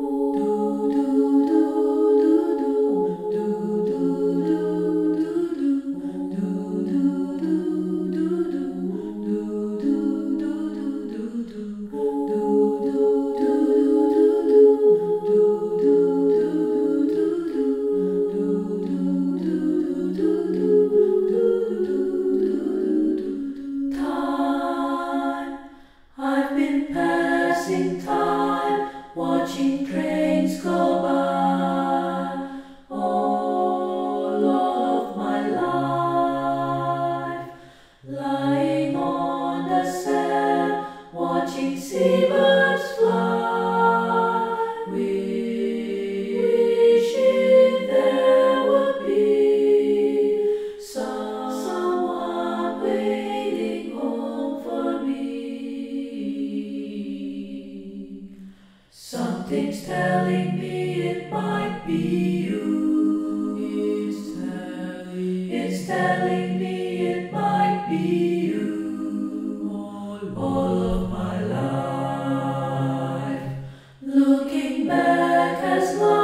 Ooh. days go Something's telling me it might be you. It's telling, it's telling me it might be you. All, all of my life. Looking back as long.